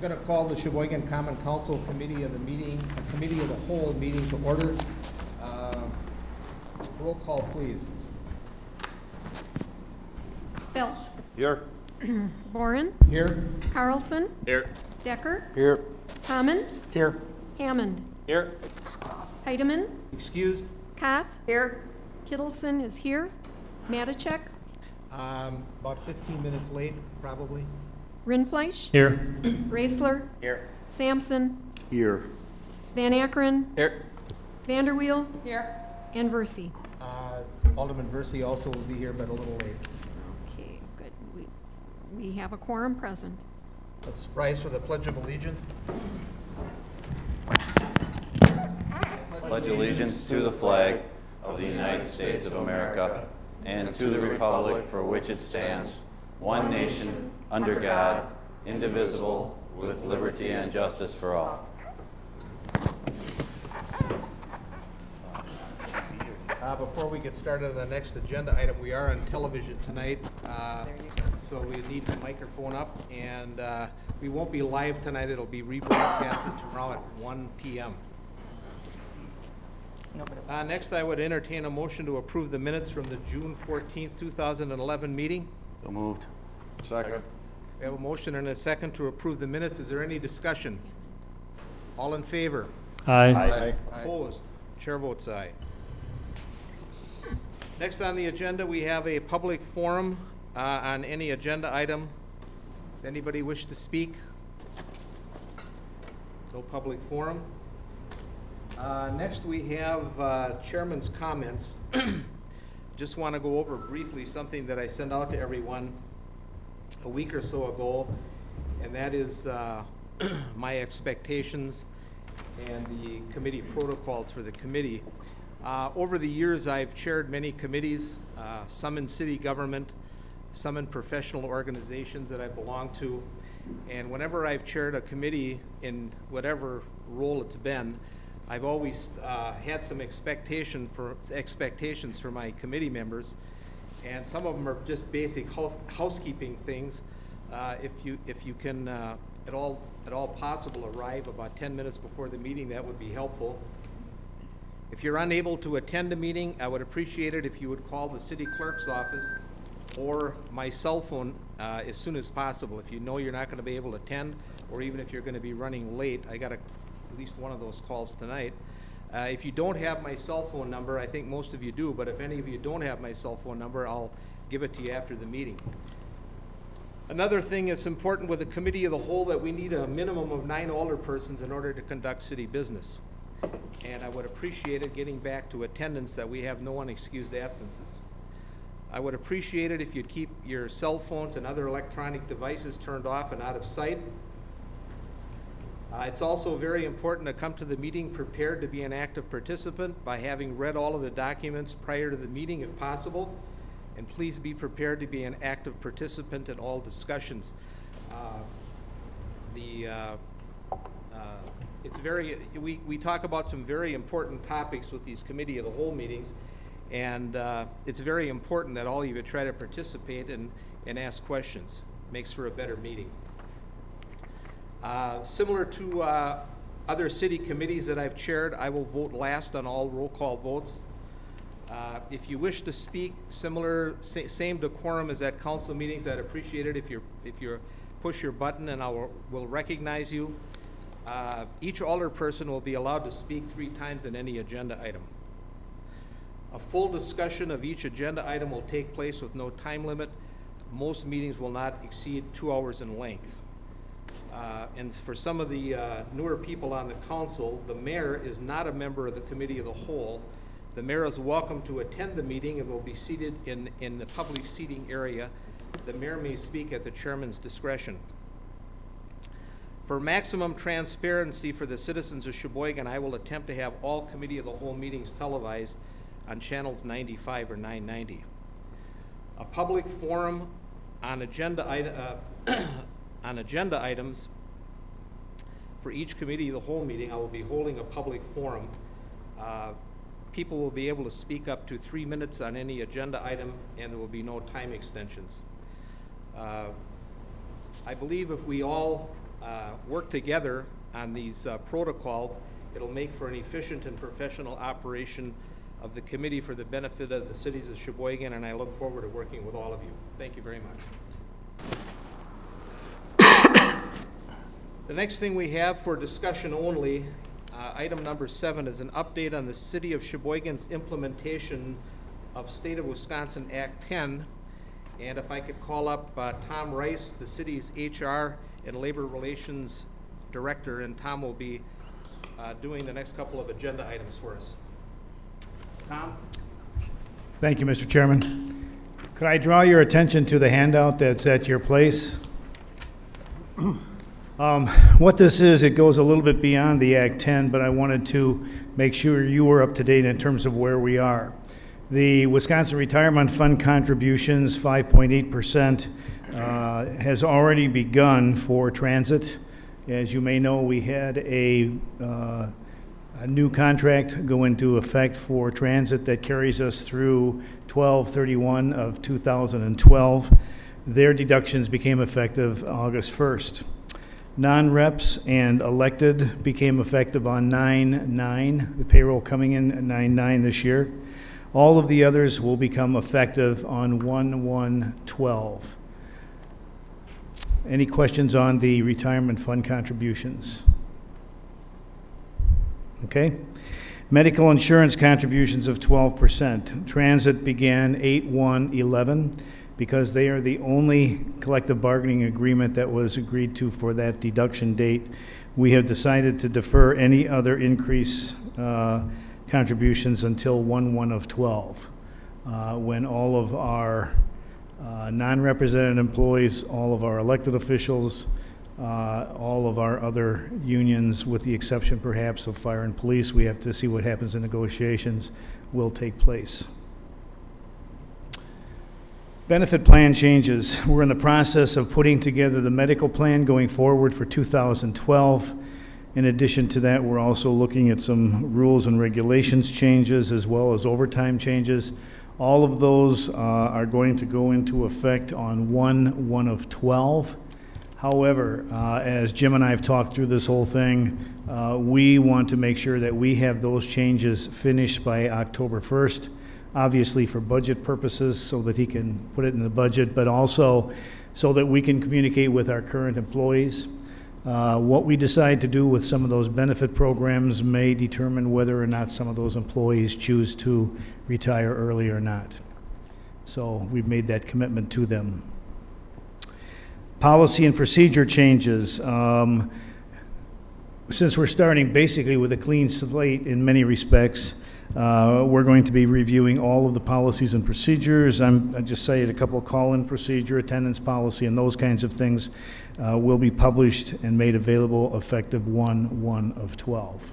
I'm going to call the Sheboygan Common Council Committee of the meeting, uh, Committee of the Whole meeting to order. Uh, Roll call, please. Belt. Here. Boren. Here? Carlson. Here. Decker. Here. Common. Here. Hammond. Here. Heidemann. Excused? Kath. Here. Kittleson is here. Matacek. Um, About 15 minutes late, probably. Rindfleisch. Here. Raisler. Here. Sampson. Here. Van Akkeren. Here. Vanderweel. Here. And Versi. Uh, Alderman Versi also will be here, but a little late. Okay, good. We, we have a quorum present. Let's rise for the Pledge of Allegiance. pledge allegiance to the flag of the United States of America and to the republic for which it stands, one nation, under God, indivisible, with liberty and justice for all. Uh, Before we get started on the next agenda item, we are on television tonight. uh, So we need the microphone up, and uh, we won't be live tonight. It'll be rebroadcasted tomorrow at 1 PM. Uh, Next, I would entertain a motion to approve the minutes from the June 14th, 2011 meeting. So moved. Second. We have a motion and a second to approve the minutes. Is there any discussion? All in favor? Aye. Opposed? Chair votes aye. Next on the agenda, we have a public forum uh, on any agenda item. Does anybody wish to speak? No public forum. Uh, Next, we have uh, chairman's comments. Just want to go over briefly something that I send out to everyone a week or so ago, and that is uh, my expectations and the committee protocols for the committee. Uh, Over the years, I've chaired many committees, uh, some in city government, some in professional organizations that I belong to. And whenever I've chaired a committee in whatever role it's been, I've always uh, had some expectation for, expectations for my committee members. And some of them are just basic house- housekeeping things. Uh, If you, if you can, uh, at all, at all possible, arrive about 10 minutes before the meeting, that would be helpful. If you're unable to attend a meeting, I would appreciate it if you would call the city clerk's office or my cell phone uh, as soon as possible. If you know you're not going to be able to attend, or even if you're going to be running late, I got a- at least one of those calls tonight. Uh, If you don't have my cell phone number, I think most of you do, but if any of you don't have my cell phone number, I'll give it to you after the meeting. Another thing that's important with the committee of the whole, that we need a minimum of nine alderpersons in order to conduct city business. And I would appreciate it getting back to attendance that we have no unexcused absences. I would appreciate it if you'd keep your cell phones and other electronic devices turned off and out of sight. Uh, It's also very important to come to the meeting prepared to be an active participant by having read all of the documents prior to the meeting if possible. And please be prepared to be an active participant in all discussions. Uh, The, uh, uh, it's very, we, we talk about some very important topics with these committee of the whole meetings. And uh, it's very important that all of you try to participate and, and ask questions. Makes for a better meeting. Uh, Similar to uh, other city committees that I've chaired, I will vote last on all roll call votes. Uh, If you wish to speak, similar, sa- same decorum as at council meetings, I'd appreciate it if you're, if you're, push your button and I will, will recognize you. Uh, Each alderperson will be allowed to speak three times in any agenda item. A full discussion of each agenda item will take place with no time limit. Most meetings will not exceed two hours in length. Uh, And for some of the uh, newer people on the council, the mayor is not a member of the committee of the whole. The mayor is welcome to attend the meeting and will be seated in, in the public seating area. The mayor may speak at the chairman's discretion. For maximum transparency for the citizens of Sheboygan, I will attempt to have all committee of the whole meetings televised on channels 95 or 990. A public forum on agenda, item, uh, on agenda items for each committee the whole meeting, I will be holding a public forum. Uh, People will be able to speak up to three minutes on any agenda item, and there will be no time extensions. Uh, I believe if we all uh, work together on these uh, protocols, it'll make for an efficient and professional operation of the committee for the benefit of the cities of Sheboygan, and I look forward to working with all of you. Thank you very much. The next thing we have for discussion only, uh, item number seven, is an update on the City of Sheboygan's implementation of State of Wisconsin Act 10. And if I could call up uh, Tom Rice, the city's HR and Labor Relations Director, and Tom will be uh, doing the next couple of agenda items for us. Tom? Thank you, Mr. Chairman. Could I draw your attention to the handout that's at your place? Um, What this is, it goes a little bit beyond the Act 10, but I wanted to make sure you were up to date in terms of where we are. The Wisconsin Retirement Fund contributions, 5.8%, uh, has already begun for transit. As you may know, we had a uh, a new contract go into effect for transit that carries us through 12/31 of 2012. Their deductions became effective August 1st. Non-reps and elected became effective on 9/9, the payroll coming in at 9/9 this year. All of the others will become effective on 1/1/12. Any questions on the retirement fund contributions? Okay? Medical insurance contributions of 12%. Transit began 8/1/11 because they are the only collective bargaining agreement that was agreed to for that deduction date. We have decided to defer any other increase uh, contributions until 1/1 of 12, uh, when all of our uh, non-represented employees, all of our elected officials, uh, all of our other unions, with the exception perhaps of fire and police, we have to see what happens in negotiations, will take place. Benefit plan changes. We're in the process of putting together the medical plan going forward for 2012. In addition to that, we're also looking at some rules and regulations changes as well as overtime changes. All of those uh, are going to go into effect on 1 1 of 12. However, uh, as Jim and I have talked through this whole thing, uh, we want to make sure that we have those changes finished by October 1st, obviously for budget purposes, so that he can put it in the budget, but also so that we can communicate with our current employees. Uh, What we decide to do with some of those benefit programs may determine whether or not some of those employees choose to retire early or not. So we've made that commitment to them. Policy and procedure changes. Um, Since we're starting basically with a clean slate in many respects, uh, we're going to be reviewing all of the policies and procedures. I'm, I just cited a couple of call-in procedure, attendance policy, and those kinds of things uh, will be published and made available effective 1/1 of 12.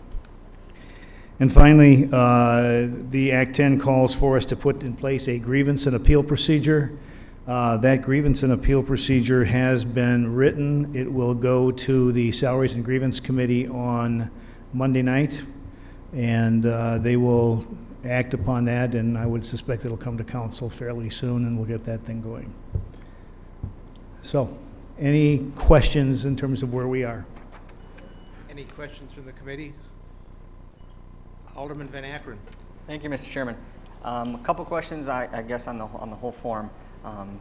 And finally, uh, the Act 10 calls for us to put in place a grievance and appeal procedure. Uh, That grievance and appeal procedure has been written. It will go to the Salaries and Grievance Committee on Monday night, and uh, they will act upon that, and I would suspect it'll come to council fairly soon, and we'll get that thing going. So, any questions in terms of where we are? Any questions from the committee? Alderman Van Akkeren. Thank you, Mr. Chairman. Um, A couple questions, I I guess, on the, on the whole form. Um,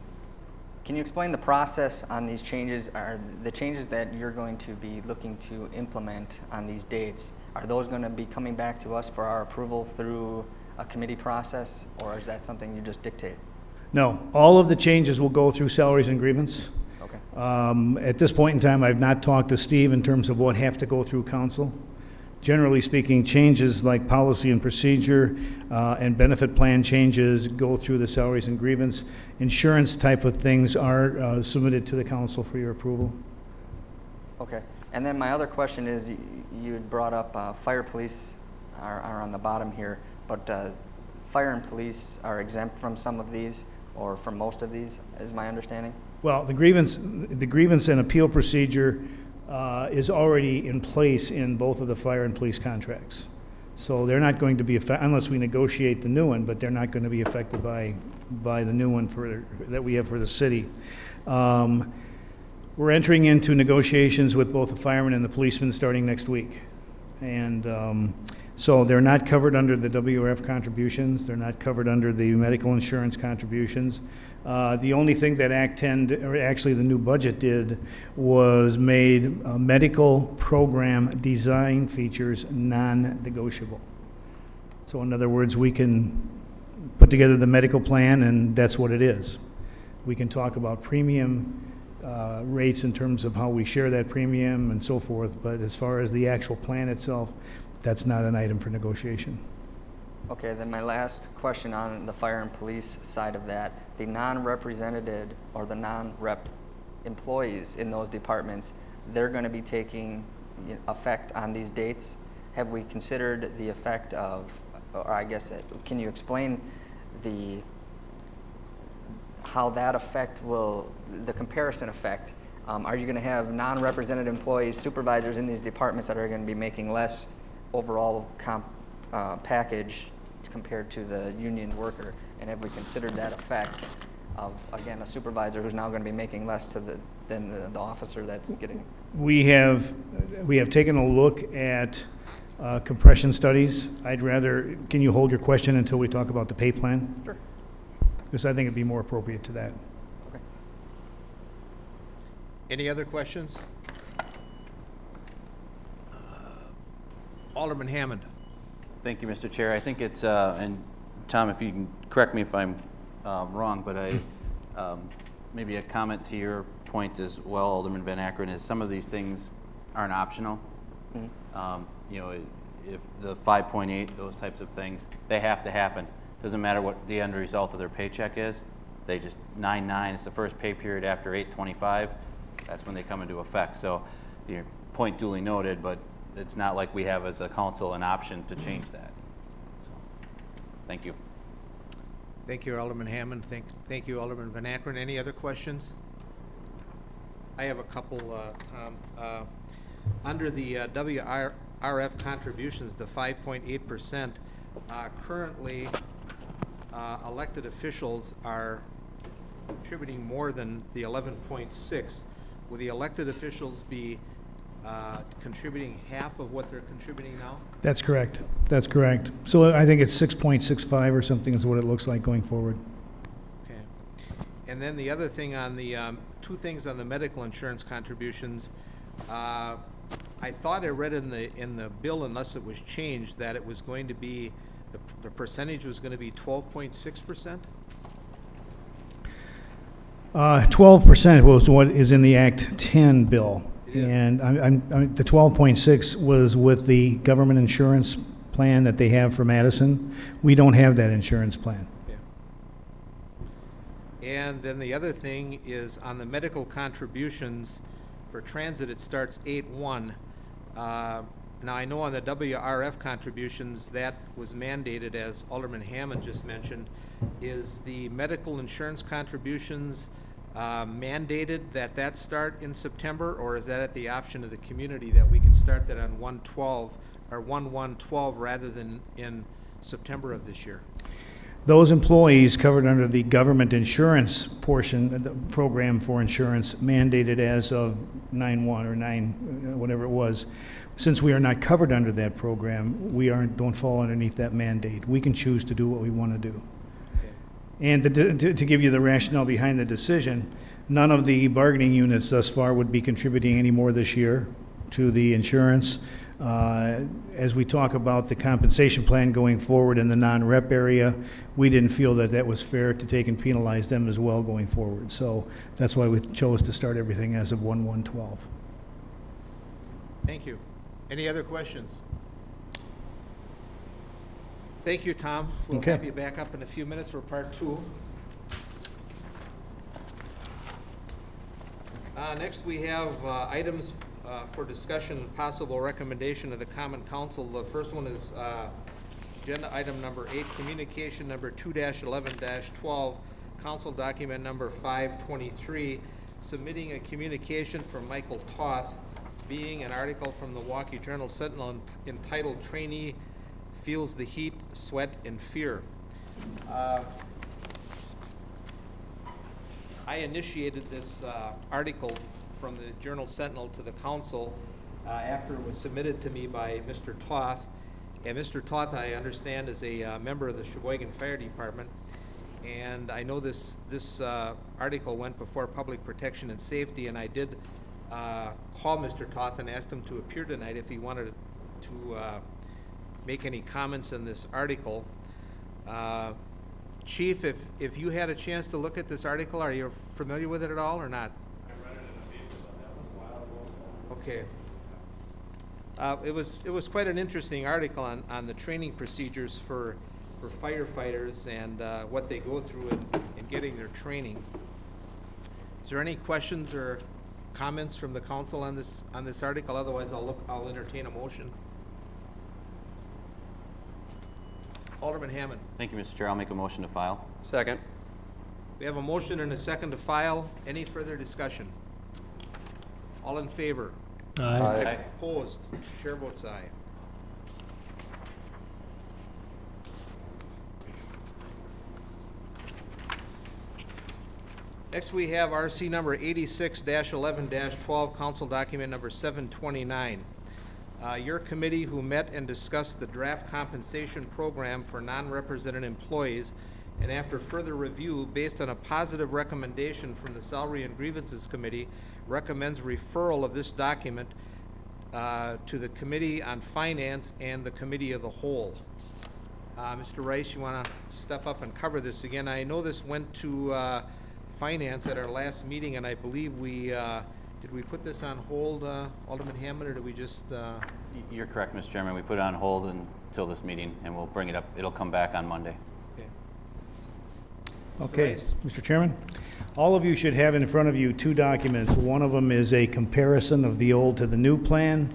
Can you explain the process on these changes? Are the changes that you're going to be looking to implement on these dates, are those going to be coming back to us for our approval through a committee process, or is that something you just dictate? No, all of the changes will go through salaries and grievance. Okay. Um, At this point in time, I've not talked to Steve in terms of what have to go through council. Generally speaking, changes like policy and procedure uh, and benefit plan changes go through the salaries and grievance. Insurance type of things are uh, submitted to the council for your approval. Okay. And then my other question is, you brought up uh, fire police are are on the bottom here, but uh, fire and police are exempt from some of these, or from most of these, is my understanding? Well, the grievance, the grievance and appeal procedure uh, is already in place in both of the fire and police contracts. So they're not going to be, affected, unless we negotiate the new one, but they're not going to be affected by, by the new one for, that we have for the city. Um, We're entering into negotiations with both the firemen and the policemen starting next week. And um, so they're not covered under the WRF contributions, they're not covered under the medical insurance contributions. Uh, The only thing that Act 10, or actually the new budget did, was made uh, medical program design features non-negotiable. So in other words, we can put together the medical plan, and that's what it is. We can talk about premium uh, rates in terms of how we share that premium and so forth, but as far as the actual plan itself, that's not an item for negotiation. Okay, then my last question on the fire and police side of that, the non-represented or the non-rep employees in those departments, they're going to be taking effect on these dates. Have we considered the effect of, or I guess, uh, can you explain the, how that effect will, the comparison effect? Um, are you going to have non-represented employees, supervisors in these departments that are going to be making less overall comp, uh, package compared to the union worker? And have we considered that effect of, again, a supervisor who's now going to be making less to the, than the, the officer that's getting? We have, we have taken a look at uh, compression studies. I'd rather, can you hold your question until we talk about the pay plan? Sure. Because I think it'd be more appropriate to that. Okay. Any other questions? Uh, Alderman Hammond. Thank you, Mr. Chair. I think it's, uh, and Tom, if you can correct me if I'm um, wrong, but I, um, maybe a comment to your point as well, Alderman Van Akkeren, is some of these things aren't optional. Um, You know, if the 5.8, those types of things, they have to happen. Doesn't matter what the end result of their paycheck is. They just, 9/9, it's the first pay period after 8/25. That's when they come into effect. So your point duly noted, but it's not like we have as a council an option to change that. So, Thank you. Thank you, Alderman Hammond. Thank, thank you, Alderman Van Akkeren. Any other questions? I have a couple, uh, Tom. Uh, Under the uh, WRF contributions, the five point eight percent, uh, currently, uh, elected officials are contributing more than the eleven point six. Will the elected officials be uh, contributing half of what they're contributing now? That's correct. That's correct. So I think it's 6.65 or something is what it looks like going forward. Okay. And then the other thing on the, um, two things on the medical insurance contributions. Uh, I thought I read in the, in the bill, unless it was changed, that it was going to be, the, the percentage was be twelve point six percent? Uh, 12% was what is in the Act 10 bill. And I'm, I'm- I'm, the 12.6 was with the government insurance plan that they have for Madison. We don't have that insurance plan. And then the other thing is on the medical contributions for transit, it starts eight one. Uh, Now, I know on the WRF contributions, that was mandated, as Alderman Hammond just mentioned. Is the medical insurance contributions uh, mandated that that start in September? Or is that at the option of the community that we can start that on one twelve, or one one twelve rather than in September of this year? Those employees covered under the government insurance portion, uh, the program for insurance mandated as of 9/1 or 9, uh, whatever it was, since we are not covered under that program, we aren't, don't fall underneath that mandate. We can choose to do what we want to do. And to- to, to give you the rationale behind the decision, none of the bargaining units thus far would be contributing any more this year to the insurance. Uh, As we talk about the compensation plan going forward in the non-rep area, we didn't feel that that was fair to take and penalize them as well going forward. So that's why we chose to start everything as of 1/1/12. Thank you. Any other questions? Thank you, Tom. We'll Okay. have you back up in a few minutes for part two. Uh, next, we have, uh, items, uh, for discussion and possible recommendation of the common council. The first one is, uh, agenda item number eight, communication number two eleven twelve, council document number five twenty-three, submitting a communication from Michael Toth, being an article from the Milwaukee Journal Sentinel entitled Trainee Feels the Heat, Sweat, and Fear. Uh, I initiated this uh, article from the Journal Sentinel to the council uh, after it was submitted to me by Mr. Toth. And Mr. Toth, I understand, is a uh, member of the Sheboygan Fire Department. And I know this, this uh, article went before Public Protection and Safety, and I did uh, call Mr. Toth and asked him to appear tonight if he wanted to uh, make any comments on this article. Uh, Chief, if, if you had a chance to look at this article, are you familiar with it at all or not? Okay. Uh, it was, it was quite an interesting article on, on the training procedures for, for firefighters and, uh, what they go through in, in getting their training. Is there any questions or comments from the council on this, on this article? Otherwise, I'll look, I'll entertain a motion. Alderman Hammond. Thank you, Mr. Chair. I'll make a motion to file. Second. We have a motion and a second to file. Any further discussion? All in favor? Aye. Opposed? Chair votes aye. Next, we have RC number 86-11-12, council document number seven twenty-nine. Uh, your committee who met and discussed the draft compensation program for non-represented employees, and after further review, based on a positive recommendation from the Salary and Grievances Committee, recommends referral of this document uh, to the Committee on Finance and the Committee of the Whole. Uh, Mr. Rice, you want to step up and cover this again? I know this went to uh, Finance at our last meeting, and I believe we, uh, did we put this on hold, uh, Alderman Hammond, or did we just, uh, You're correct, Mr. Chairman. We put it on hold until this meeting, and we'll bring it up. It'll come back on Monday. okay. Okay, Rice. Mr. Chairman, all of you should have in front of you two documents. One of them is a comparison of the old to the new plan,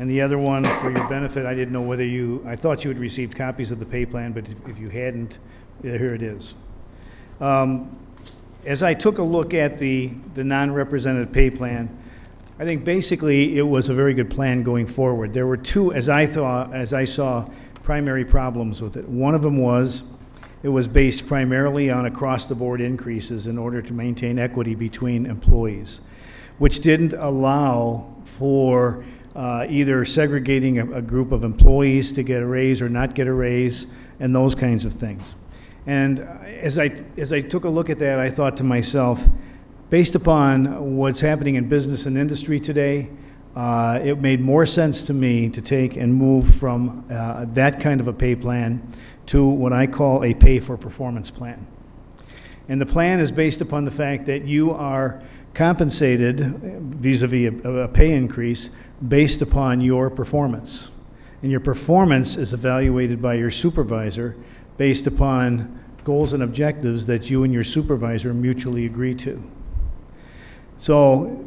and the other one, for your benefit, I didn't know whether you, I thought you had received copies of the pay plan, but if- if you hadn't, here it is. Um, As I took a look at the, the non-represented pay plan, I think basically it was a very good plan going forward. There were two, as I thought, as I saw, primary problems with it. One of them was, it was based primarily on across-the-board increases in order to maintain equity between employees, which didn't allow for uh, either segregating a, a group of employees to get a raise or not get a raise, and those kinds of things. And as I, as I took a look at that, I thought to myself, based upon what's happening in business and industry today, uh, it made more sense to me to take and move from uh, that kind of a pay plan to what I call a pay-for-performance plan. And the plan is based upon the fact that you are compensated vis-à-vis a, a pay increase based upon your performance. And your performance is evaluated by your supervisor based upon goals and objectives that you and your supervisor mutually agree to. So,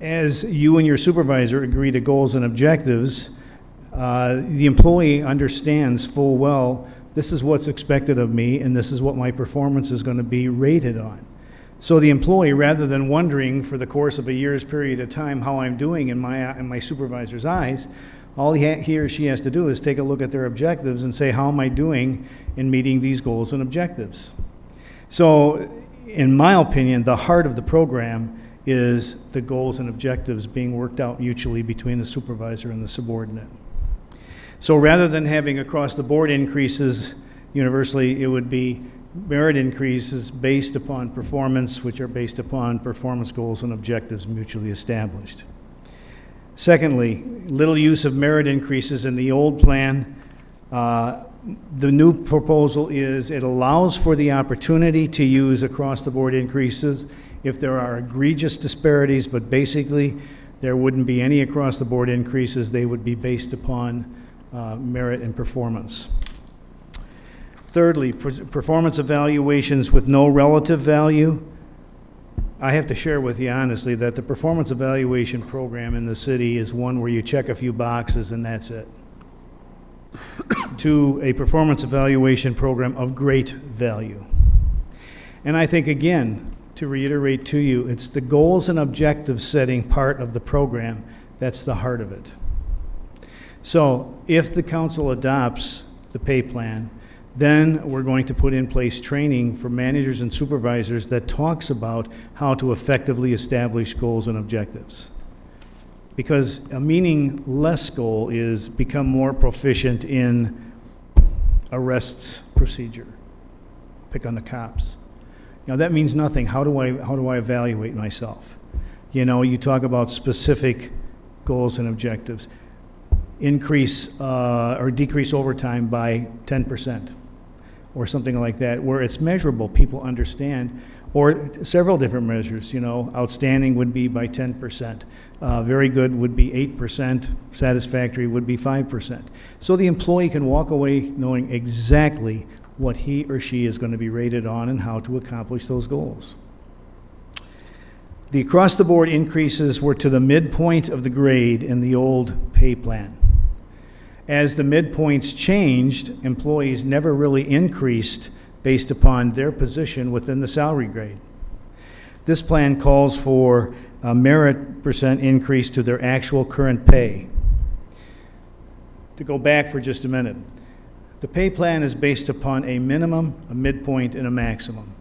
as you and your supervisor agree to goals and objectives, uh, the employee understands full well this is what's expected of me and this is what my performance is going to be rated on. So the employee, rather than wondering for the course of a year's period of time how I'm doing in my, in my supervisor's eyes, all he, he or she has to do is take a look at their objectives and say, how am I doing in meeting these goals and objectives? So, in my opinion, the heart of the program is the goals and objectives being worked out mutually between the supervisor and the subordinate. So rather than having across-the-board increases universally, it would be merit increases based upon performance, which are based upon performance goals and objectives mutually established. Secondly, little use of merit increases in the old plan. Uh, The new proposal is it allows for the opportunity to use across-the-board increases if there are egregious disparities, but basically, there wouldn't be any across-the-board increases. They would be based upon uh, merit and performance. Thirdly, per- performance evaluations with no relative value. I have to share with you honestly that the performance evaluation program in the city is one where you check a few boxes and that's it. To a performance evaluation program of great value. And I think, again, to reiterate to you, it's the goals and objective setting part of the program that's the heart of it. So if the council adopts the pay plan, Then we're going to put in place training for managers and supervisors that talks about how to effectively establish goals and objectives. Because a meaningless goal is become more proficient in arrests procedure. Pick on the cops. Now that means nothing. How do I, how do I evaluate myself? You know, you talk about specific goals and objectives. Increase uh, or decrease overtime by 10% or something like that, where it's measurable, people understand. Or several different measures, you know, outstanding would be by 10%, uh, very good would be 8%, satisfactory would be 5%. So the employee can walk away knowing exactly what he or she is going to be rated on and how to accomplish those goals. The across-the-board increases were to the midpoint of the grade in the old pay plan. As the midpoints changed, employees never really increased based upon their position within the salary grade. This plan calls for a merit percent increase to their actual current pay. To go back for just a minute, the pay plan is based upon a minimum, a midpoint, and a maximum.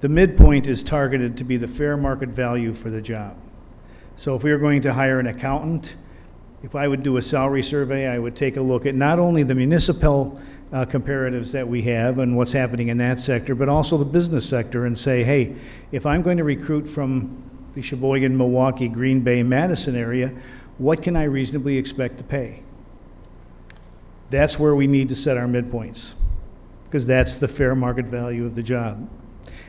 The midpoint is targeted to be the fair market value for the job. So if we are going to hire an accountant, if I would do a salary survey, I would take a look at not only the municipal uh, comparatives that we have and what's happening in that sector, but also the business sector and say, hey, if I'm going to recruit from the Sheboygan, Milwaukee, Green Bay, Madison area, what can I reasonably expect to pay? That's where we need to set our midpoints, because that's the fair market value of the job.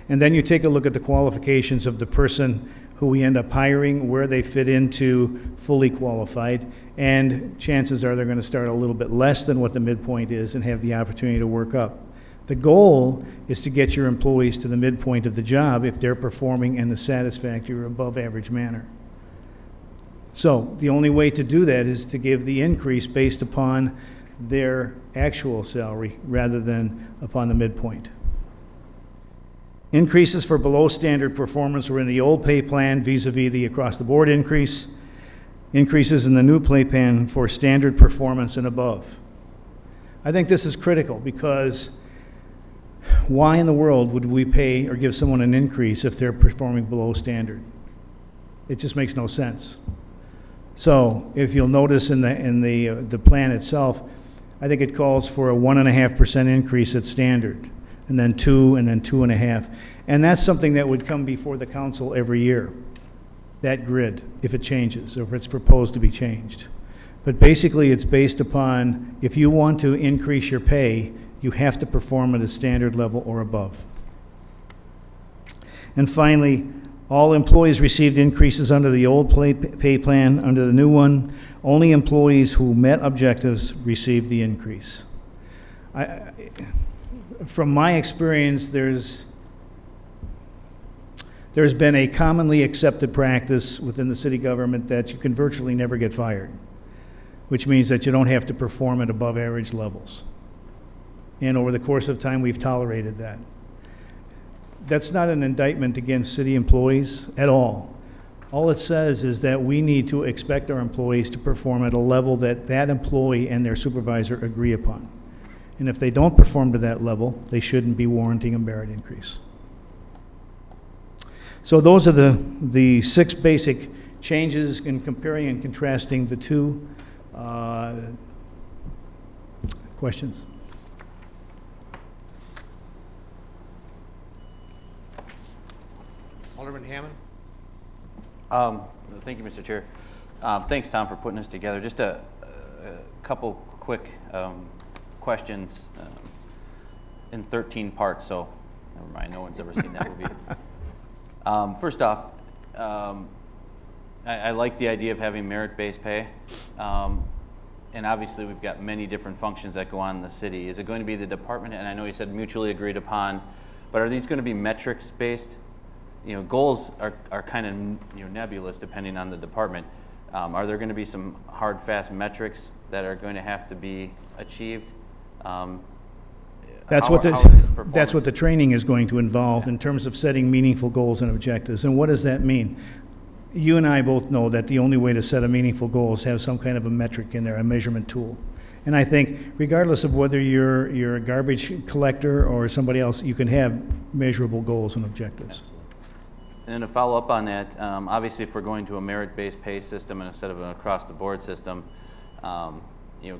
And then you take a look at the qualifications of the person who we end up hiring, where they fit into fully qualified, and chances are they're going to start a little bit less than what the midpoint is and have the opportunity to work up. The goal is to get your employees to the midpoint of the job if they're performing in a satisfactory or above average manner. So the only way to do that is to give the increase based upon their actual salary rather than upon the midpoint. Increases for below standard performance were in the old pay plan vis-a-vis the across-the-board increase. Increases in the new pay plan for standard performance and above. I think this is critical because why in the world would we pay or give someone an increase if they're performing below standard? It just makes no sense. So if you'll notice in the, in the, uh, the plan itself, I think it calls for a one and a half percent increase at standard, and then two, and then two and a half. And that's something that would come before the council every year, that grid, if it changes, or if it's proposed to be changed. But basically, it's based upon, if you want to increase your pay, you have to perform at a standard level or above. And finally, all employees received increases under the old pay, plan. Under the new one, only employees who met objectives received the increase. I- from my experience, there's, there's been a commonly accepted practice within the city government that you can virtually never get fired, which means that you don't have to perform at above average levels. And over the course of time, we've tolerated that that's not an indictment against city employees at all. All it says is that we need to expect our employees to perform at a level that that employee and their supervisor agree upon. And if they don't perform to that level, they shouldn't be warranting a merit increase. So those are the, the six basic changes in comparing and contrasting the two. Uh, Questions? Alderman Hammond? Um, Thank you, Mr. Chair. Um, Thanks, Tom, for putting this together. Just a a couple quick um, questions um, in 13 parts, so never mind, no one's ever seen that movie. Um, First off, um, I I like the idea of having merit-based pay. Um, And obviously, we've got many different functions that go on in the city. Is it going to be the department, and I know you said mutually agreed upon, but are these going to be metrics-based? you know, goals are, are kind of, you know, nebulous depending on the department. Um, are there going to be some hard, fast metrics that are going to have to be achieved? That's what the, how are these that's what the training is going to involve in terms of setting meaningful goals and objectives. And what does that mean? You and I both know that the only way to set a meaningful goal is have some kind of a metric in there, a measurement tool. And I think regardless of whether you're, you're a garbage collector or somebody else, you can have measurable goals and objectives. And to follow up on that, um, obviously, if we're going to a merit-based pay system instead of an across-the-board system, um, you know,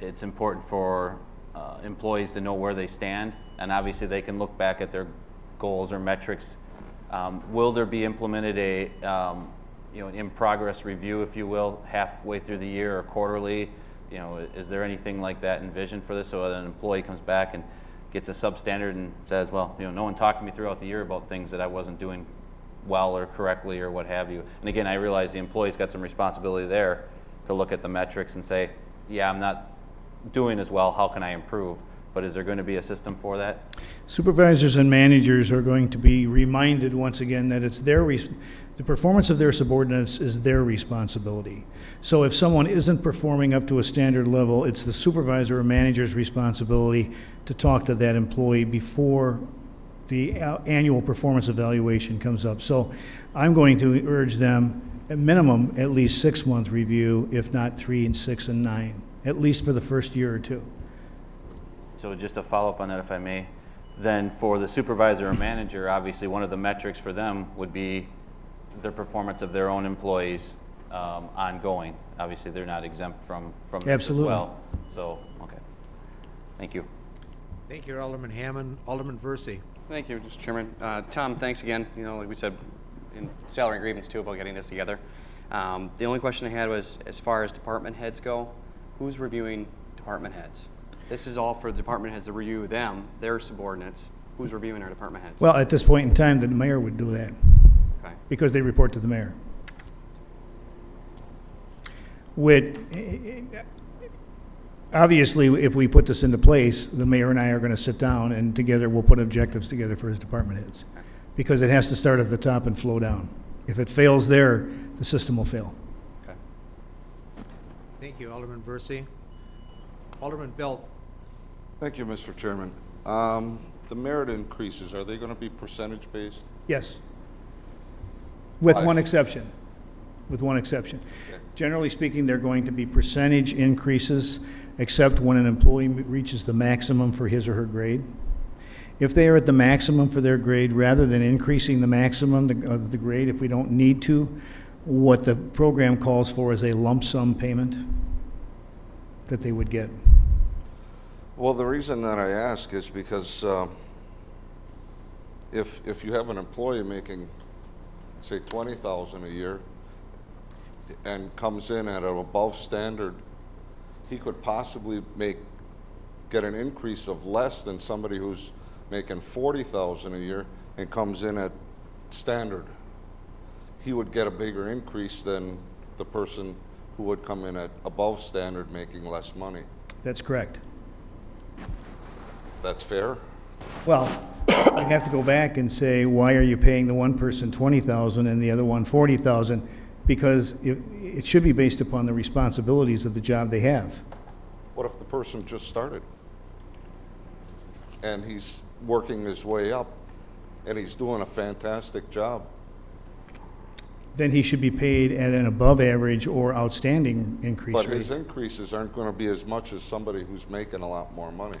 it's important for uh, employees to know where they stand, and obviously, they can look back at their goals or metrics. Um, will there be implemented a, um, you know, an in-progress review, if you will, halfway through the year or quarterly? You know, is there anything like that envisioned for this, so that an employee comes back and gets a substandard and says, well, you know, no one talked to me throughout the year about things that I wasn't doing well or correctly or what have you. And again, I realize the employee's got some responsibility there to look at the metrics and say, yeah, I'm not doing as well, how can I improve? But is there going to be a system for that? Supervisors and managers are going to be reminded once again that it's their, the performance of their subordinates is their responsibility. So if someone isn't performing up to a standard level, it's the supervisor or manager's responsibility to talk to that employee before the annual performance evaluation comes up. So I'm going to urge them, at minimum, at least six-month review, if not three and six and nine, at least for the first year or two. So just to follow up on that, if I may, then for the supervisor or manager, obviously, one of the metrics for them would be the performance of their own employees um, ongoing. Obviously, they're not exempt from, from this as Absolutely. well. So, okay. Thank you. Thank you, Alderman Hammond. Alderman Versey. Thank you, Mr. Chairman. Uh, Tom, thanks again. You know, like we said in salary agreements too about getting this together. Um, the only question I had was as far as department heads go, who's reviewing department heads? This is all for the department heads to review them, their subordinates. Who's reviewing our department heads? Well, at this point in time, the mayor would do that, okay. because they report to the mayor. With, obviously, if we put this into place, the mayor and I are going to sit down, and together, we'll put objectives together for his department heads. Because it has to start at the top and flow down. If it fails there, the system will fail. Okay. Thank you, Alderman Versey. Alderman Belt. Thank you, Mr. Chairman. Um, The merit increases, are they going to be percentage-based? Yes. With Why? one exception. With one exception. Okay. Generally speaking, they're going to be percentage increases, except when an employee reaches the maximum for his or her grade. If they are at the maximum for their grade, rather than increasing the maximum of the grade if we don't need to, what the program calls for is a lump sum payment that they would get. Well, the reason that I ask is because um, if, if you have an employee making, say, twenty thousand a year and comes in at an above standard, he could possibly make, get an increase of less than somebody who's making forty thousand a year and comes in at standard. He would get a bigger increase than the person who would come in at above standard making less money. That's correct. That's fair? Well, you have to go back and say, why are you paying the one person twenty thousand and the other one forty thousand? Because it, it should be based upon the responsibilities of the job they have. What if the person just started? And he's working his way up, and he's doing a fantastic job? Then he should be paid at an above average or outstanding increase But his increases aren't gonna be as much as somebody who's making a lot more money.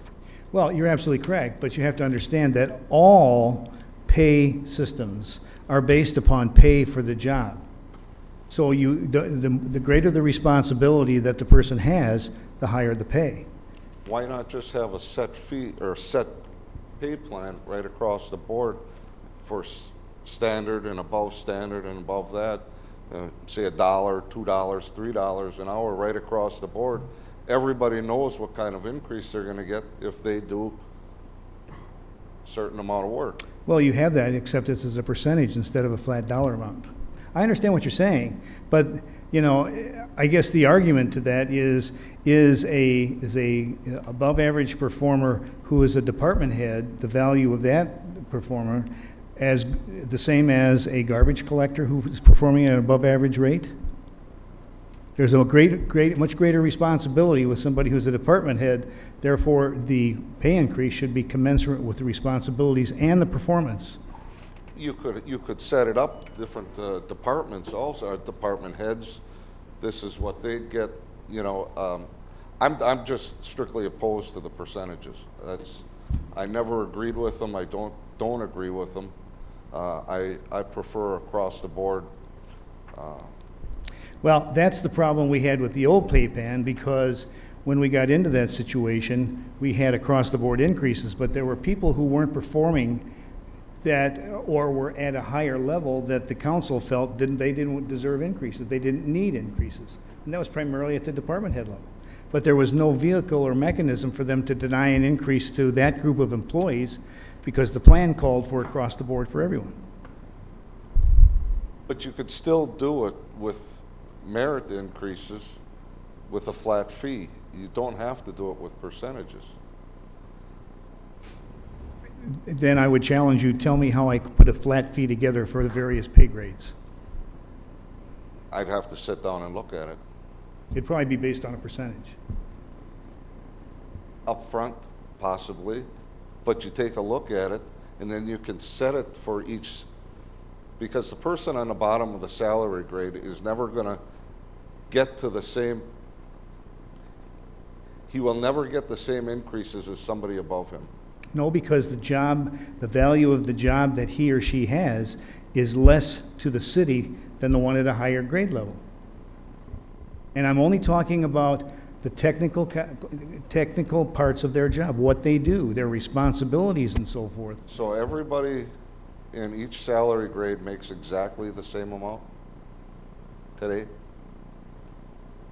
Well, you're absolutely correct, but you have to understand that all pay systems are based upon pay for the job. So you, the, the the greater the responsibility that the person has, the higher the pay. Why not just have a set fee, or set pay plan right across the board for standard and above standard and above that? Uh, Say a dollar, two dollars, three dollars an hour, right across the board. Everybody knows what kind of increase they're gonna get if they do a certain amount of work. Well, you have that, except it's as a percentage instead of a flat dollar amount. I understand what you're saying, but, you know, I guess the argument to that is, is a, is a above-average performer who is a department head, the value of that performer as, the same as a garbage collector who is performing at an above-average rate? There's a great, great, much greater responsibility with somebody who's a department head, therefore, the pay increase should be commensurate with the responsibilities and the performance. You could, you could set it up, different uh, departments also, uh, department heads, this is what they get, you know. um, I'm, I'm just strictly opposed to the percentages. That's, I never agreed with them, I don't, don't agree with them. Uh, I, I prefer across the board. Well, that's the problem we had with the old pay plan, because when we got into that situation, we had across-the-board increases, but there were people who weren't performing that, or were at a higher level that the council felt didn't, they didn't deserve increases, they didn't need increases. And that was primarily at the department head level. But there was no vehicle or mechanism for them to deny an increase to that group of employees, because the plan called for across the board for everyone. But you could still do it with merit increases with a flat fee. You don't have to do it with percentages. Then I would challenge you, tell me how I could put a flat fee together for the various pay grades. I'd have to sit down and look at it. It'd probably be based on a percentage. Up front, possibly, but you take a look at it, and then you can set it for each, because the person on the bottom of the salary grade is never gonna get to the same, he will never get the same increases as somebody above him. No, because the job, the value of the job that he or she has is less to the city than the one at a higher grade level. And I'm only talking about the technical, technical parts of their job, what they do, their responsibilities and so forth. So everybody in each salary grade makes exactly the same amount today?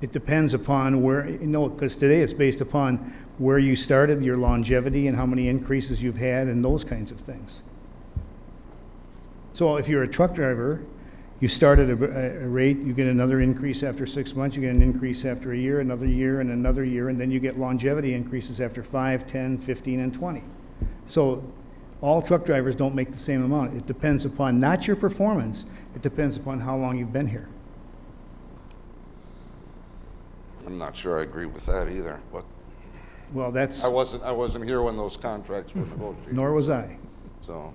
It depends upon where, you know, because today it's based upon where you started, your longevity, and how many increases you've had, and those kinds of things. So if you're a truck driver, you start at a, a rate, you get another increase after six months, you get an increase after a year, another year, and another year, and then you get longevity increases after five, 10, 15, and 20. So all truck drivers don't make the same amount. It depends upon not your performance, it depends upon how long you've been here. I'm not sure I agree with that either, but Well, that's, I wasn't, I wasn't here when those contracts were negotiated. nor was I. So,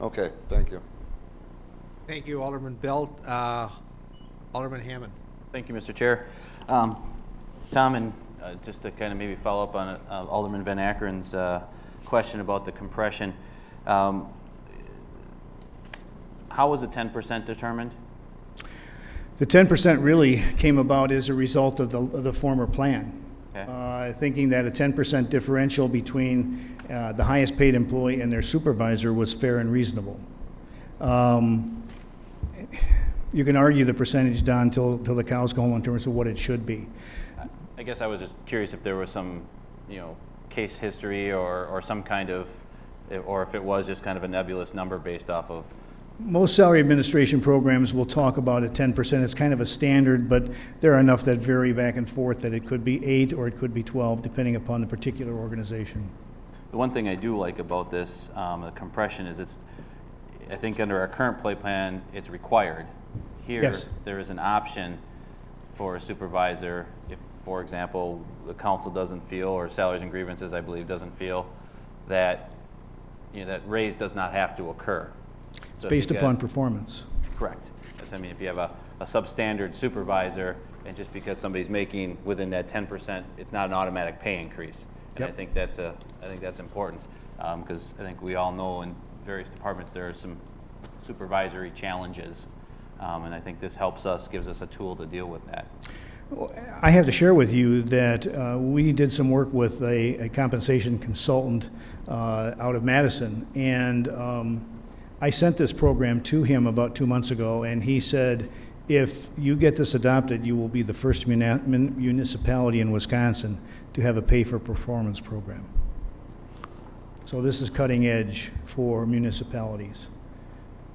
okay, thank you. Thank you, Alderman Belt. Uh, Alderman Hammond. Thank you, Mr. Chair. Um, Tom, and uh, just to kind of maybe follow up on uh, Alderman Van Akkeren's uh, question about the compression, um, how was the 10% determined? The ten percent really came about as a result of the, of the former plan. Okay. Uh, thinking that a ten percent differential between, uh, the highest paid employee and their supervisor was fair and reasonable. Um, You can argue the percentage, Don, till, till the cows go home in terms of what it should be. I guess I was just curious if there was some, you know, case history or, or some kind of, or if it was just kind of a nebulous number based off of, Most salary administration programs will talk about a ten percent, it's kind of a standard, but there are enough that vary back and forth that it could be eight or it could be twelve, depending upon the particular organization. The one thing I do like about this, um, the compression, is it's, I think under our current play plan, it's required. Here, Yes. there is an option for a supervisor, if, for example, the council doesn't feel, or salaries and grievances, I believe, doesn't feel, that, you know, that raise does not have to occur. So Based upon performance. Correct. That's, I mean, if you have a, a substandard supervisor, and just because somebody's making within that ten percent, it's not an automatic pay increase. And I think that's a, I think that's important, um, because I think we all know in various departments, there are some supervisory challenges. Um, and I think this helps us, gives us a tool to deal with that. I have to share with you that uh, we did some work with a a compensation consultant uh, out of Madison, and um, I sent this program to him about two months ago, and he said, if you get this adopted, you will be the first muni- municipality in Wisconsin to have a pay-for-performance program. So this is cutting edge for municipalities.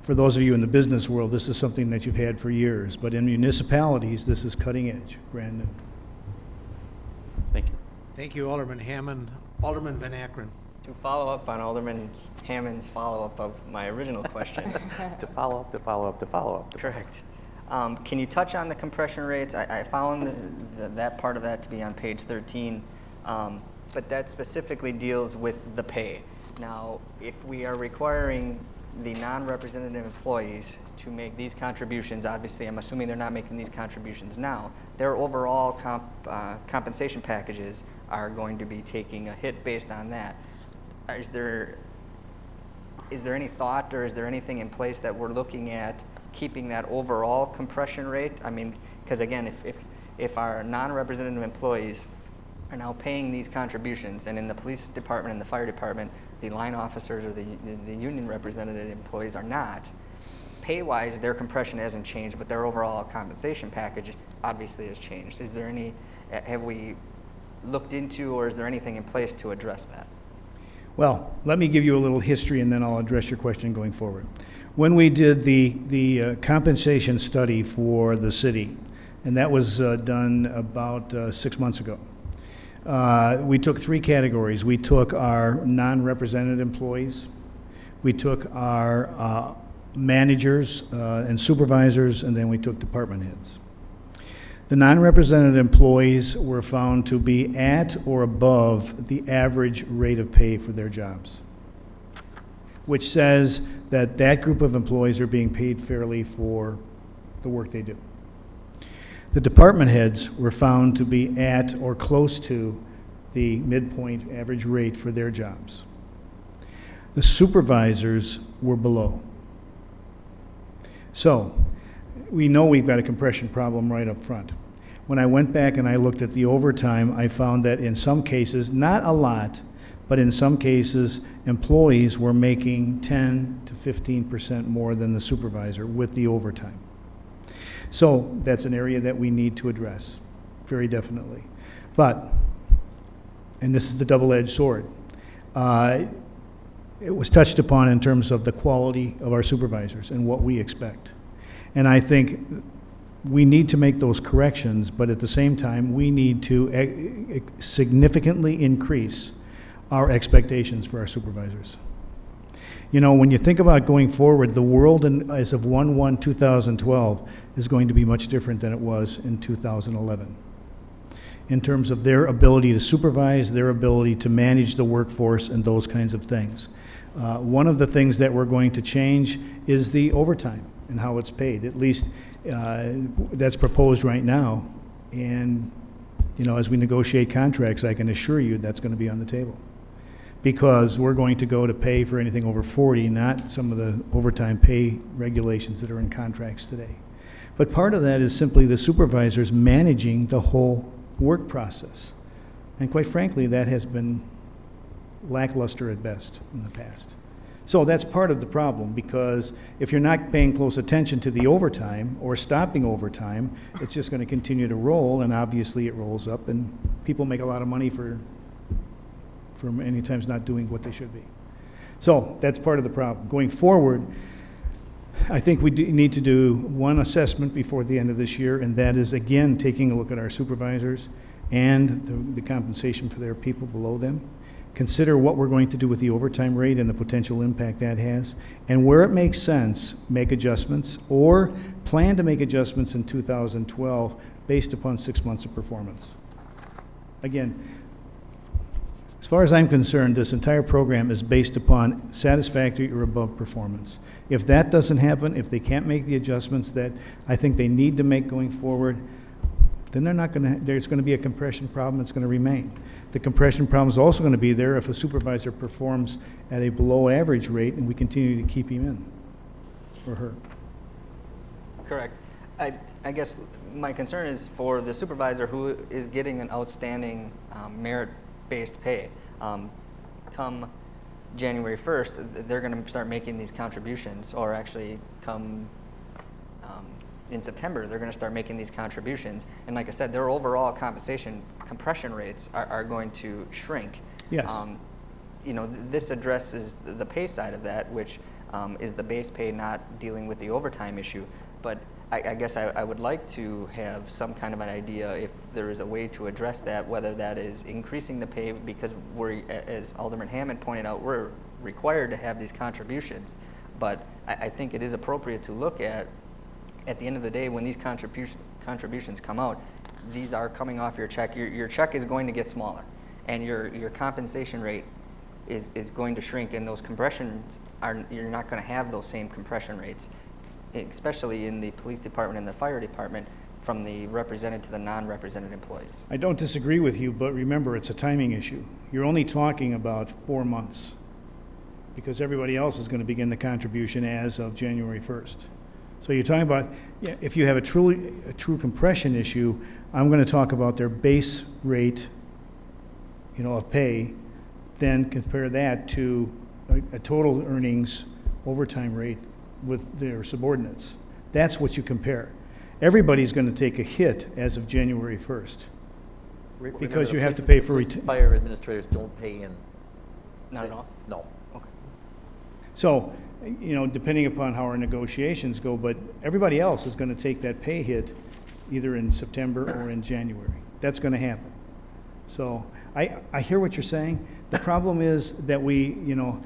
For those of you in the business world, this is something that you've had for years, but in municipalities, this is cutting edge, brand new. Thank you. Thank you, Alderman Hammond. Alderman Van Akkeren. To follow up on Alderman Hammond's follow-up of my original question. To follow up, to follow up, to follow up. Correct. Um, Can you touch on the compression rates? I I found the- the- that part of that to be on page 13, um, but that specifically deals with the pay. Now, if we are requiring the non-representative employees to make these contributions, obviously, I'm assuming they're not making these contributions now, their overall comp, uh, compensation packages are going to be taking a hit based on that. Is there, is there any thought or is there anything in place that we're looking at keeping that overall compression rate? I mean, because again, if, if, if our non-representative employees are now paying these contributions, and in the police department and the fire department, the line officers or the, the, the union represented employees are not, pay-wise, their compression hasn't changed, but their overall compensation package obviously has changed. Is there any, have we looked into, or is there anything in place to address that? Well, let me give you a little history and then I'll address your question going forward. When we did the, the uh, compensation study for the city, and that was uh, done about uh, six months ago, uh, we took three categories. We took our non-represented employees, we took our uh, managers uh, and supervisors, and then we took department heads. The non-represented employees were found to be at or above the average rate of pay for their jobs, which says that that group of employees are being paid fairly for the work they do. The department heads were found to be at or close to the midpoint average rate for their jobs. The supervisors were below. So, we know we've got a compression problem right up front. When I went back and I looked at the overtime, I found that in some cases, not a lot, but in some cases, employees were making 10 to 15% more than the supervisor with the overtime. So that's an area that we need to address, very definitely. But, and this is the double-edged sword, uh, it was touched upon in terms of the quality of our supervisors and what we expect. And I think we need to make those corrections, but at the same time, we need to significantly increase our expectations for our supervisors. You know, when you think about going forward, the world in, as of 1 1 2012 is going to be much different than it was in 2011 in terms of their ability to supervise, their ability to manage the workforce, and those kinds of things. Uh, one of the things that we're going to change is the overtime and how it's paid. At least uh, that's proposed right now. And, you know, as we negotiate contracts, I can assure you that's going to be on the table. Because we're going to go to pay for anything over 40, not some of the overtime pay regulations that are in contracts today. But part of that is simply the supervisors managing the whole work process. And quite frankly, that has been lackluster at best in the past. So that's part of the problem because if you're not paying close attention to the overtime or stopping overtime, it's just going to continue to roll, and obviously it rolls up, and people make a lot of money for, for many times not doing what they should be. So that's part of the problem. Going forward, I think we need to do one assessment before the end of this year, and that is again taking a look at our supervisors and the, the compensation for their people below them. Consider what we're going to do with the overtime rate and the potential impact that has, and where it makes sense, make adjustments or plan to make adjustments in 2012 based upon six months of performance. Again, far as I'm concerned, this entire program is based upon satisfactory or above performance. If that doesn't happen, if they can't make the adjustments that I think they need to make going forward, then they're not going to, there's going to be a compression problem that's going to remain. The compression problem is also going to be there if a supervisor performs at a below average rate and we continue to keep him in or her. Correct. I, I guess my concern is for the supervisor who is getting an outstanding um, merit-based pay. Um, come January 1st, they're going to start making these contributions, or actually come um, in September, they're going to start making these contributions. And like I said, their overall compensation compression rates are, are going to shrink. Yes. Um, you know, th- this addresses the, the pay side of that, which um, is the base pay not dealing with the overtime issue. But I, I guess I, I would like to have some kind of an idea if there is a way to address that, whether that is increasing the pay because we're, as Alderman Hammond pointed out, we're required to have these contributions. But I, I think it is appropriate to look at, at the end of the day, when these contribution, contributions come out, these are coming off your check. Your, your check is going to get smaller, and your, your compensation rate is, is going to shrink, and those compressions are, you're not gonna have those same compression rates, especially in the police department and the fire department, from the represented to the non-represented employees. I don't disagree with you, but remember, it's a timing issue. You're only talking about four months, because everybody else is going to begin the contribution as of January 1st. So you're talking about, yeah, if you have a truly, a true compression issue, I'm going to talk about their base rate, you know, of pay, then compare that to a, a total earnings overtime rate with their subordinates. That's what you compare. Everybody's going to take a hit as of January 1st. Re- Because remember, you have to pay for police reta- Fire administrators don't pay in. Not at all? No. Okay. So, you know, depending upon how our negotiations go, but everybody else is going to take that pay hit either in September or in January. That's going to happen. So I, I hear what you're saying. The problem is that we, you know,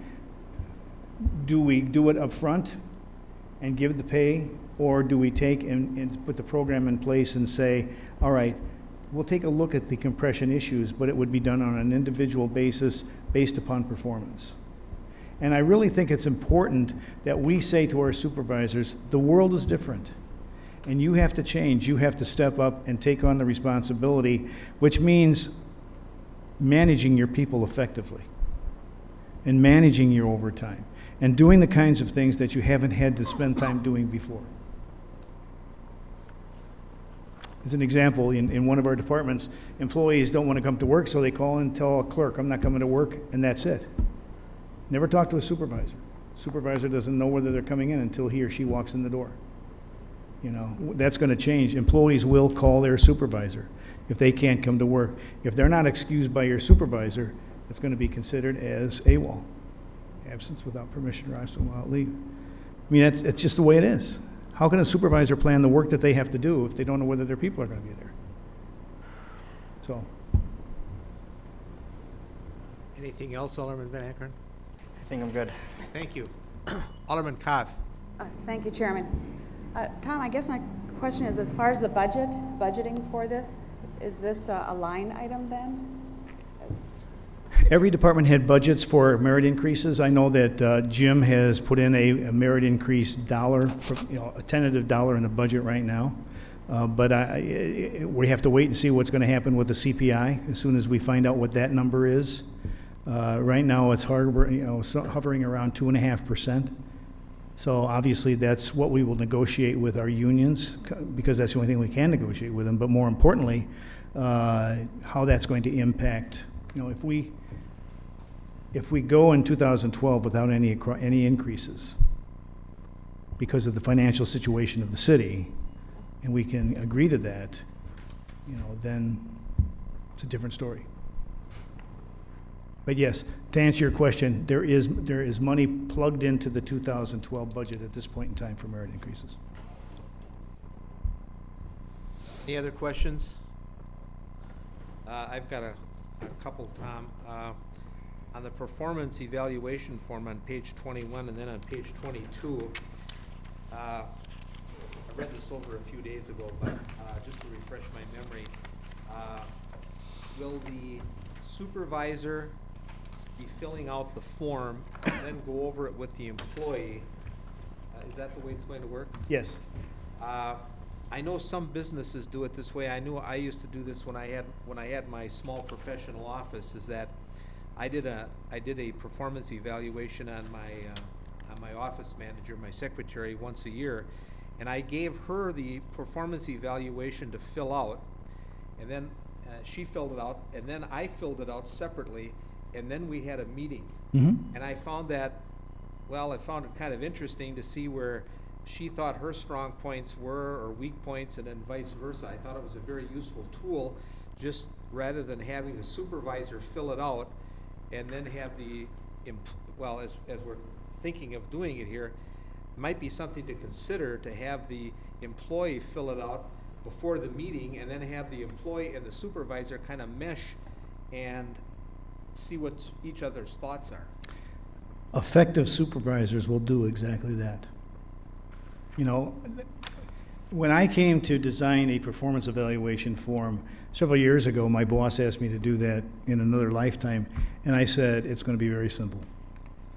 do we do it up front and give the pay? Or do we take and, and put the program in place and say, all right, we'll take a look at the compression issues, but it would be done on an individual basis based upon performance? And I really think it's important that we say to our supervisors, the world is different. And you have to change. You have to step up and take on the responsibility, which means managing your people effectively and managing your overtime and doing the kinds of things that you haven't had to spend time doing before. As an example, in, in one of our departments, employees don't want to come to work, so they call and tell a clerk, I'm not coming to work, and that's it. Never talk to a supervisor. Supervisor doesn't know whether they're coming in until he or she walks in the door. You know, that's going to change. Employees will call their supervisor if they can't come to work. If they're not excused by your supervisor, it's going to be considered as AWOL, absence without permission or absence without leave. I mean, it's, it's just the way it is. How can a supervisor plan the work that they have to do if they don't know whether their people are going to be there? So, Anything else, Alderman Van Akkeren? I think I'm good. Thank you. Alderman Koth. Uh, Thank you, Chairman. Uh, Tom, I guess my question is, as far as the budget, budgeting for this, is this uh, a line item then? Every department had budgets for merit increases. I know that uh, Jim has put in a a merit increase dollar, you know, a tentative dollar in the budget right now. Uh, But I- we have to wait and see what's going to happen with the CPI as soon as we find out what that number is. Uh, Right now, it's you know, hovering around two and a half percent. So obviously, that's what we will negotiate with our unions, because that's the only thing we can negotiate with them. But more importantly, uh, how that's going to impact, you know, if we, if we go in 2012 without any, any increases because of the financial situation of the city, and we can agree to that, you know, then it's a different story. But yes, to answer your question, there is, there is money plugged into the 2012 budget at this point in time for merit increases. Any other questions? Uh, I've got a, a couple, Tom. Uh, on the performance evaluation form on page twenty-one and then on page twenty-two, uh, I read this over a few days ago, but, uh, just to refresh my memory, uh, will the supervisor be filling out the form and then go over it with the employee? Uh, is that the way it's going to work? Yes. I know some businesses do it this way. I knew I used to do this when I had, when I had my small professional office, is that I did a, I did a performance evaluation on my, uh, on my office manager, my secretary, once a year. And I gave her the performance evaluation to fill out. And then, uh, she filled it out, and then I filled it out separately, and then we had a meeting. Mhm. And I found that, well, I found it kind of interesting to see where she thought her strong points were, or weak points, and then vice versa. I thought it was a very useful tool, just rather than having the supervisor fill it out and then have the, well, as, as we're thinking of doing it here, might be something to consider to have the employee fill it out before the meeting, and then have the employee and the supervisor kind of mesh and see what each other's thoughts are. Effective supervisors will do exactly that. You know, When I came to design a performance evaluation form several years ago, my boss asked me to do that in another lifetime, and I said, it's going to be very simple.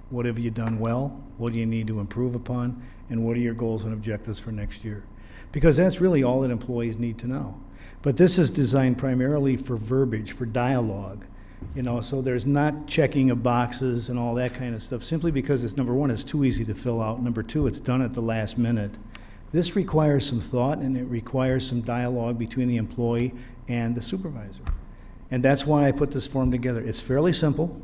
What have you done well? What do you need to improve upon? And what are your goals and objectives for next year? Because that's really all that employees need to know. But this is designed primarily for verbiage, for dialogue. You know, so there's not checking of boxes and all that kind of stuff, simply because it's, number one, it's too easy to fill out. Number two, it's done at the last minute. This requires some thought and it requires some dialogue between the employee and the supervisor. And that's why I put this form together. It's fairly simple,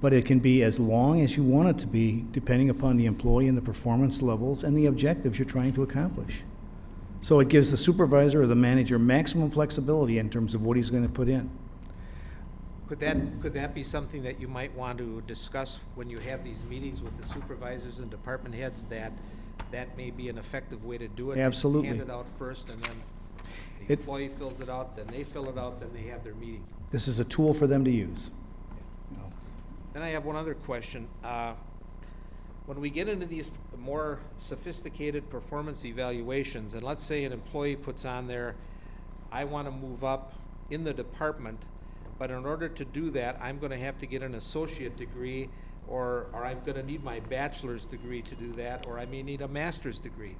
but it can be as long as you want it to be, depending upon the employee and the performance levels and the objectives you're trying to accomplish. So it gives the supervisor or the manager maximum flexibility in terms of what he's going to put in. Could that, could that be something that you might want to discuss when you have these meetings with the supervisors and department heads, that that may be an effective way to do it? Absolutely. Hand it out first, and then the It- employee fills it out, then they fill it out, then they have their meeting. This is a tool for them to use. You know. Then I have one other question. Uh, When we get into these more sophisticated performance evaluations, and let's say an employee puts on there, I want to move up in the department, but in order to do that, I'm going to have to get an associate degree, or, or I'm going to need my bachelor's degree to do that, or I may need a master's degree.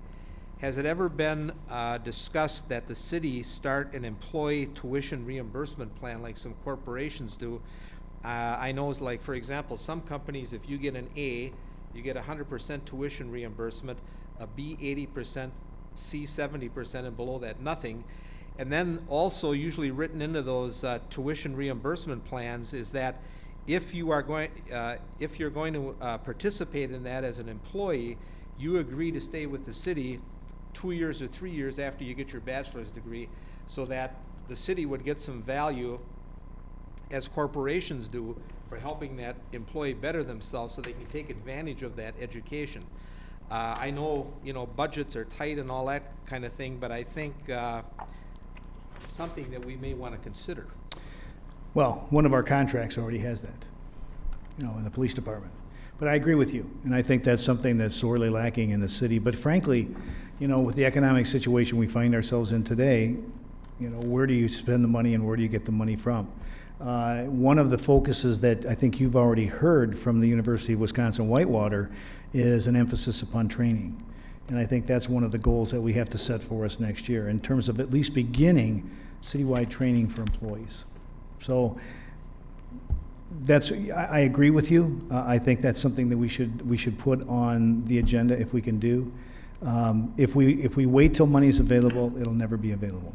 Has it ever been uh, discussed that the city start an employee tuition reimbursement plan like some corporations do? Uh, I know, it's like, for example, some companies, if you get an A, you get hundred percent tuition reimbursement, a B eighty percent, C seventy percent, and below that, nothing. And then also usually written into those uh, tuition reimbursement plans is that if you are going, uh, if you're going to uh, participate in that as an employee, you agree to stay with the city two years or three years after you get your bachelor's degree, so that the city would get some value as corporations do for helping that employee better themselves so they can take advantage of that education. Uh, I know, you know, budgets are tight and all that kind of thing, but I think, uh, something that we may want to consider. Well, one of our contracts already has that, you know, in the police department. But I agree with you, and I think that's something that's sorely lacking in the city. But frankly, you know, with the economic situation we find ourselves in today, you know, where do you spend the money and where do you get the money from? Uh, one of the focuses that I think you've already heard from the University of Wisconsin Whitewater is an emphasis upon training. And I think that's one of the goals that we have to set for us next year in terms of at least beginning citywide training for employees. So that's, I, agree with you. Uh, I think that's something that we should, we should put on the agenda if we can do. Um, if we, if we wait till money is available, it'll never be available.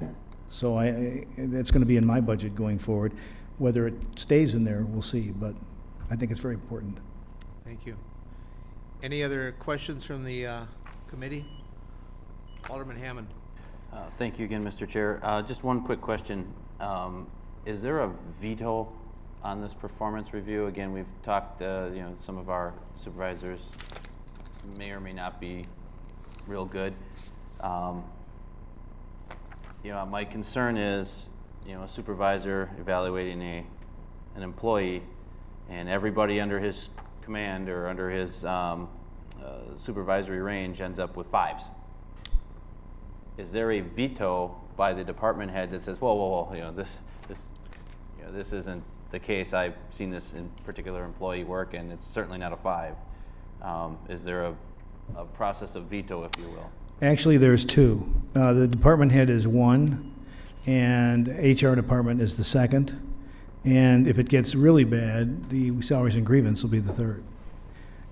So I, I, it's gonna be in my budget going forward. Whether it stays in there, we'll see, but I think it's very important. Thank you. Any other questions from the, uh, committee? Alderman Hammond. Uh, Thank you again, Mr. Chair. Uh, Just one quick question. Um, Is there a veto on this performance review? Again, we've talked, uh, you know, some of our supervisors may or may not be real good. Um, You know, my concern is, you know, a supervisor evaluating a, an employee, and everybody under his command or under his um, uh, supervisory range ends up with fives is there a veto by the department head that says, whoa, whoa, whoa, you know, this, this, you know, this isn't the case. I've seen this in particular employee work, and it's certainly not a five. Um, is there a, a process of veto, if you will? Actually, there's two. Uh, the department head is one, and HR department is the second. And if it gets really bad, the salaries and grievance will be the third.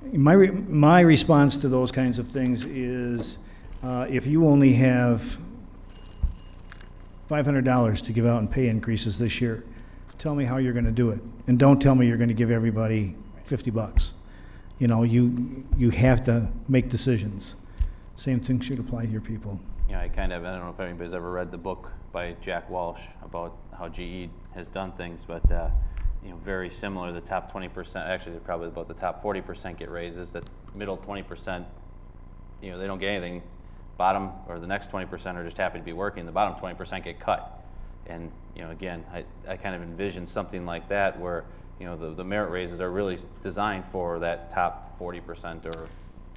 My, re- my response to those kinds of things is, uh, if you only have $500 to give out in pay increases this year, tell me how you're going to do it. And don't tell me you're going to give everybody 50 bucks. You know, you, you have to make decisions. Same thing should apply to your people. Yeah, I kind of, I don't know if anybody's ever read the book by Jack Walsh about how GE has done things, but, uh, you know, very similar. The top 20%, actually, they're probably about the top 40% get raises. The middle 20%, you know, they don't get anything. Bottom, or the next 20% are just happy to be working. The bottom 20% get cut. And, you know, again, I, I kind of envision something like that where, you know, the, the merit raises are really designed for that top 40% or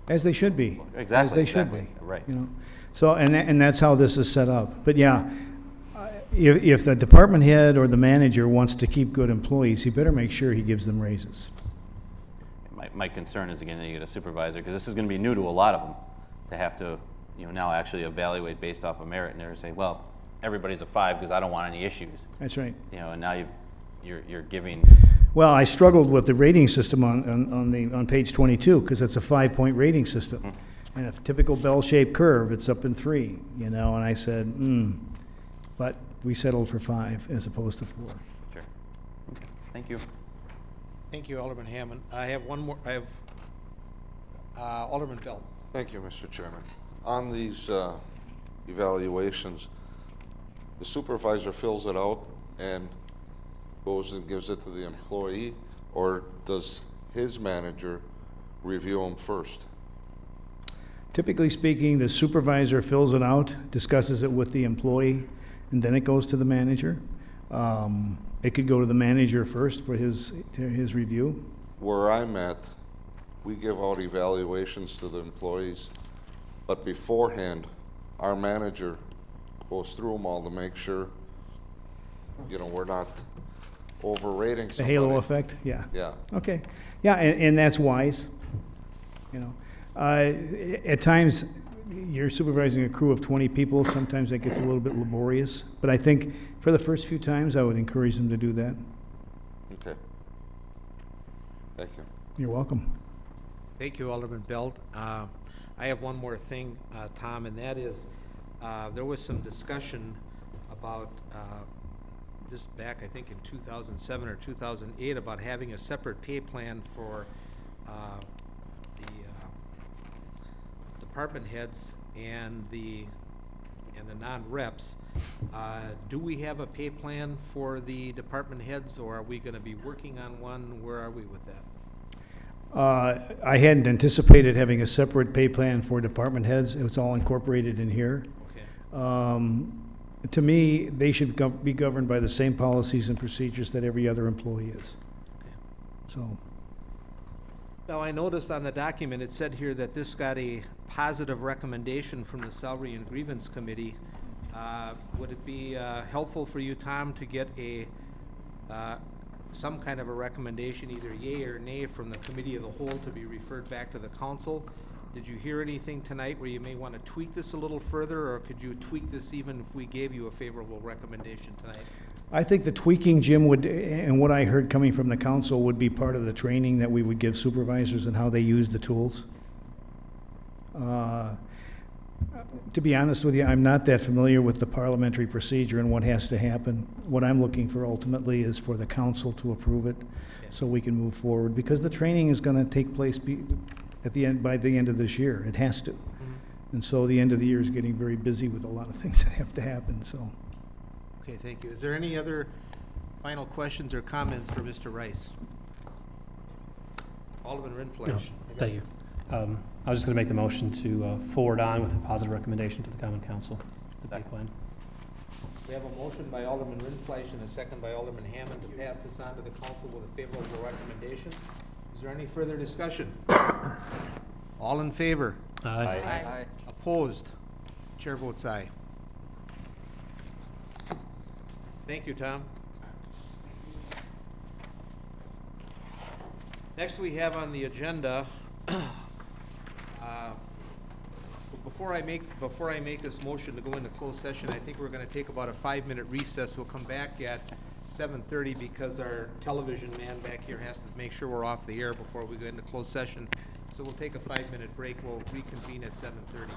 As they should be. Exactly. As Exactly, they should be. right. You know, so, and, and that's how this is set up. But yeah, if, if the department head or the manager wants to keep good employees, he better make sure he gives them raises. My, my concern is again, that you get a supervisor, because this is gonna be new to a lot of them, to have to, you know, now actually evaluate based off of merit, and they're say, well, everybody's a five, because I don't want any issues, That's right. you know, and now you've, you're, you're giving, Well, I struggled with the rating system on, on, on the, on page twenty-two, because it's a five-point rating system. And a typical bell-shaped curve, it's up in three, you know, and I said, hmm, but we settled for five as opposed to four. sure. Okay, Thank you. Thank you, Alderman Hammond. I have one more, I have uh, Alderman Bell. Thank you, Mr. Chairman. On these uh, evaluations, the supervisor fills it out and goes and gives it to the employee, or does his manager review them first? Typically speaking, the supervisor fills it out, discusses it with the employee, and then it goes to the manager. Um, It could go to the manager first for his, to his review. Where I'm at, we give out evaluations to the employees, but beforehand, our manager goes through them all to make sure, you know, we're not overrating The somebody. halo effect, yeah. Yeah. Okay, yeah, and, and that's wise, you know. Uh, At times, you're supervising a crew of 20 people, sometimes that gets a little bit laborious, but I think for the first few times, I would encourage them to do that. Okay. Thank you. You're welcome. Thank you, Alderman Belt. Uh, I have one more thing, uh, Tom, and that is, uh, there was some discussion about, uh, this back, I think in two thousand seven or two thousand eight, about having a separate pay plan for, the, uh, department heads and the, and the non-reps. Uh, do we have a pay plan for the department heads, or are we gonna be working on one? Where are we with that? Uh, I hadn't anticipated having a separate pay plan for department heads. It was all incorporated in here. Okay. Um, To me, they should gov- be governed by the same policies and procedures that every other employee is. Okay. So, Now, I noticed on the document, it said here that this got a positive recommendation from the Salary and Grievance Committee. Uh, Would it be uh, helpful for you, Tom, to get a, uh, some kind of a recommendation, either yea or nay, from the Committee of the Whole to be referred back to the council? Did you hear anything tonight where you may want to tweak this a little further, or could you tweak this even if we gave you a favorable recommendation tonight? I think the tweaking, Jim, would, and what I heard coming from the council would be part of the training that we would give supervisors and how they use the tools. Uh, To be honest with you, I'm not that familiar with the parliamentary procedure and what has to happen. What I'm looking for ultimately is for the council to approve it, so we can move forward, because the training is gonna take place at the end, by the end of this year, it has to. And so the end of the year is getting very busy with a lot of things that have to happen, so. Okay, thank you. Is there any other final questions or comments for Mr. Rice? Alderman No, Rindfleisch. thank you. Um, I was just going to make the motion to uh, forward on with a positive recommendation to the common council, the pay plan. We have a motion by Alderman Rindfleisch and a second by Alderman Hammond to pass this on to the council with a favorable recommendation. Is there any further discussion? All in favor? Aye. Aye. Opposed? Chair votes aye. Thank you, Tom. Next, we have on the agenda, uh, before I make, before I make this motion to go into closed session, I think we're gonna take about a five-minute recess. We'll come back at seven-thirty because our television man back here has to make sure we're off the air before we go into closed session. So we'll take a five-minute break. We'll reconvene at seven-thirty.